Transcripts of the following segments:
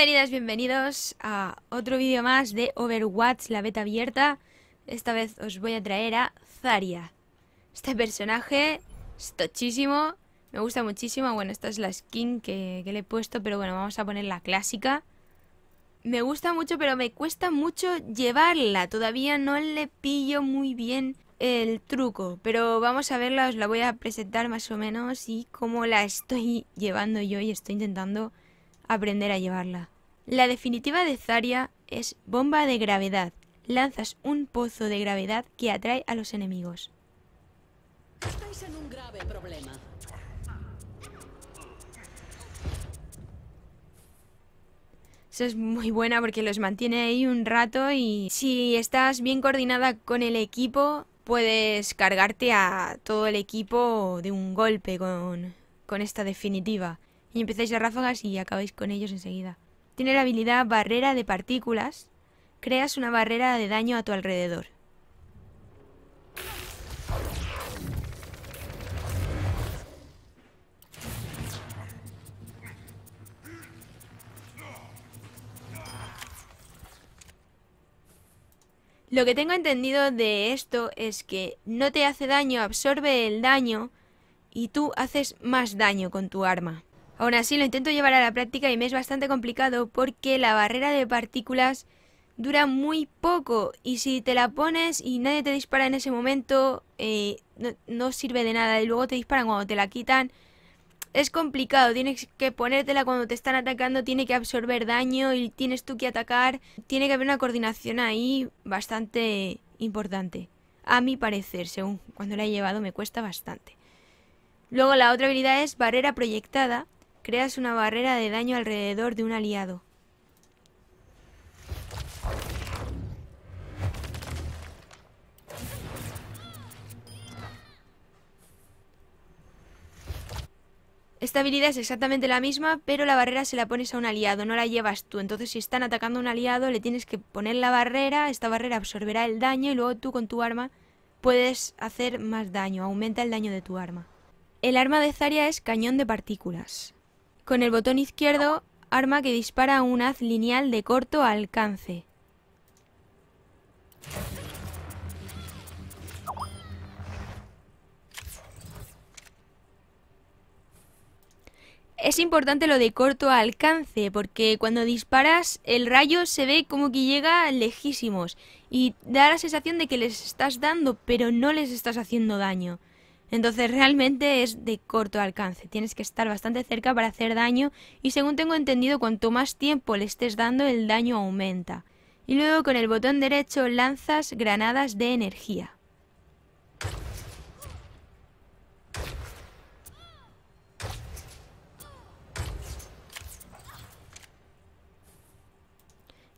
Bienvenidas, bienvenidos a otro vídeo más de Overwatch, la beta abierta. Esta vez os voy a traer a Zarya. Este personaje es tochísimo, me gusta muchísimo. Bueno, esta es la skin que, que le he puesto, pero bueno, vamos a poner la clásica. Me gusta mucho, pero me cuesta mucho llevarla. Todavía no le pillo muy bien el truco, pero vamos a verla, os la voy a presentar más o menos y cómo la estoy llevando yo y estoy intentando aprender a llevarla. La definitiva de Zarya es bomba de gravedad. Lanzas un pozo de gravedad que atrae a los enemigos. Estáis en un grave problema. Esa es muy buena porque los mantiene ahí un rato y si estás bien coordinada con el equipo puedes cargarte a todo el equipo de un golpe con, con esta definitiva. Y empezáis a ráfagas y acabáis con ellos enseguida. Tiene la habilidad barrera de partículas. Creas una barrera de daño a tu alrededor. Lo que tengo entendido de esto es que no te hace daño, absorbe el daño y tú haces más daño con tu arma. Aún así lo intento llevar a la práctica y me es bastante complicado porque la barrera de partículas dura muy poco y si te la pones y nadie te dispara en ese momento eh, no, no sirve de nada y luego te disparan cuando te la quitan es complicado, tienes que ponértela cuando te están atacando, tiene que absorber daño y tienes tú que atacar. Tiene que haber una coordinación ahí bastante importante. A mi parecer, según cuando la he llevado, me cuesta bastante. Luego la otra habilidad es barrera proyectada. Creas una barrera de daño alrededor de un aliado. Esta habilidad es exactamente la misma, pero la barrera se la pones a un aliado, no la llevas tú. Entonces si están atacando a un aliado, le tienes que poner la barrera, esta barrera absorberá el daño y luego tú con tu arma puedes hacer más daño, aumenta el daño de tu arma. El arma de Zarya es cañón de partículas. Con el botón izquierdo, arma que dispara un haz lineal de corto alcance. Es importante lo de corto alcance, porque cuando disparas el rayo se ve como que llega lejísimos y da la sensación de que les estás dando, pero no les estás haciendo daño. Entonces realmente es de corto alcance, tienes que estar bastante cerca para hacer daño y según tengo entendido cuanto más tiempo le estés dando el daño aumenta. Y luego con el botón derecho lanzas granadas de energía.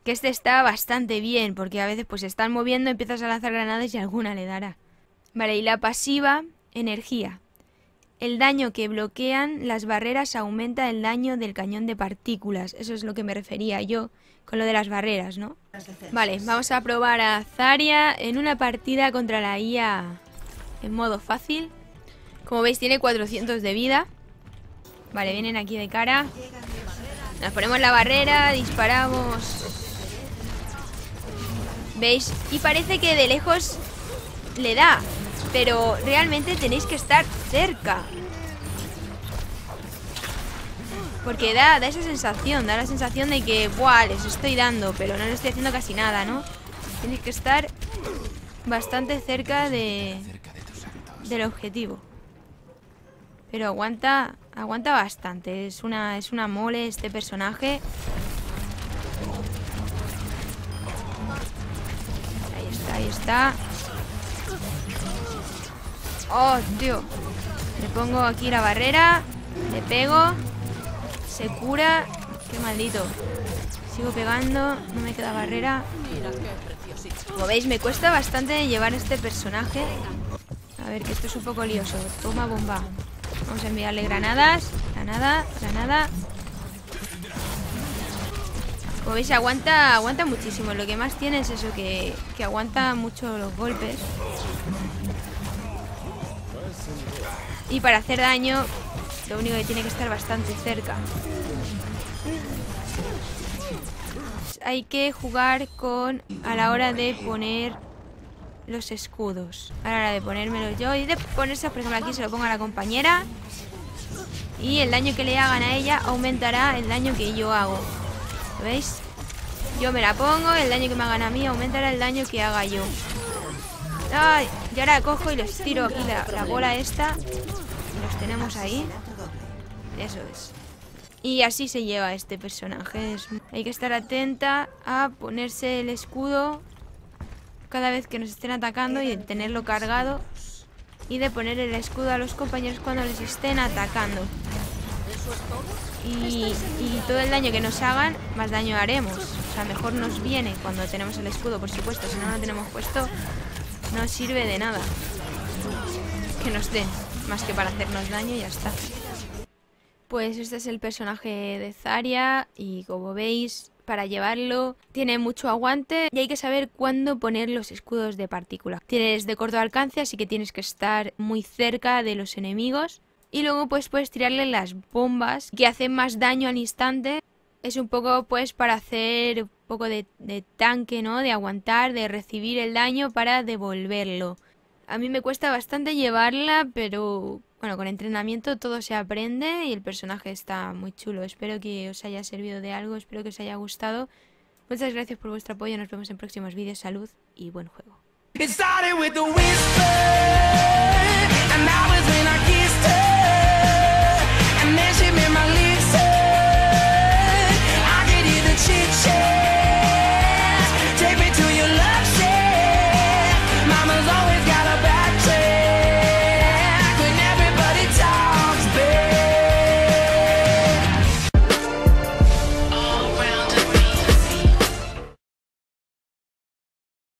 Que este está bastante bien, porque a veces pues se están moviendo, empiezas a lanzar granadas y alguna le dará. Vale, y la pasiva, energía. El daño que bloquean las barreras aumenta el daño del cañón de partículas. Eso es lo que me refería yo con lo de las barreras, ¿no? Vale, vamos a probar a Zarya en una partida contra la IA en modo fácil. Como veis tiene 400 de vida. Vale, vienen aquí de cara. Nos ponemos la barrera, disparamos ¿Veis? Y parece que de lejos le da Pero realmente tenéis que estar cerca Porque da, da esa sensación Da la sensación de que, buah, les estoy dando Pero no le estoy haciendo casi nada, ¿no? Tienes que estar bastante cerca de del objetivo Pero aguanta Aguanta bastante Es una, es una mole este personaje Ahí está. Oh, tío. Le pongo aquí la barrera. Le pego. Se cura. Qué maldito. Sigo pegando. No me queda barrera. Como veis, me cuesta bastante llevar este personaje. A ver, que esto es un poco lioso. Toma bomba. Vamos a enviarle granadas. Granada, granada. Como veis, aguanta, aguanta muchísimo. Lo que más tiene es eso, que, que aguanta mucho los golpes. Y para hacer daño, lo único que tiene que estar bastante cerca. hay que jugar con a la hora de poner los escudos. A la hora de ponérmelos yo y de ponerse, por ejemplo, aquí se lo pongo a la compañera. Y el daño que le hagan a ella aumentará el daño que yo hago. ¿Lo veis? Yo me la pongo, el daño que me hagan a mí aumentará el daño que haga yo. Ay, y ahora cojo y les tiro aquí la, la bola esta. Tenemos ahí. Eso es. Y así se lleva este personaje. Hay que estar atenta a ponerse el escudo cada vez que nos estén atacando y tenerlo cargado. Y de poner el escudo a los compañeros cuando les estén atacando. Y todo el daño que nos hagan, más daño haremos. O sea, mejor nos viene cuando tenemos el escudo, por supuesto. Si no lo tenemos puesto, no sirve de nada. Que nos den, más que para hacernos daño y ya está. Pues este es el personaje de Zarya y como veis, para llevarlo tiene mucho aguante y hay que saber cuándo poner los escudos de partícula. Tienes de corto alcance, así que tienes que estar muy cerca de los enemigos. Y luego pues puedes tirarle las bombas que hacen más daño al instante. Es un poco pues para hacer un poco de, de tanque, ¿no? De aguantar, de recibir el daño para devolverlo. A mí me cuesta bastante llevarla, pero bueno, con entrenamiento todo se aprende y el personaje está muy chulo. Espero que os haya servido de algo, espero que os haya gustado. Muchas gracias por vuestro apoyo, nos vemos en próximos vídeos. Salud y buen juego.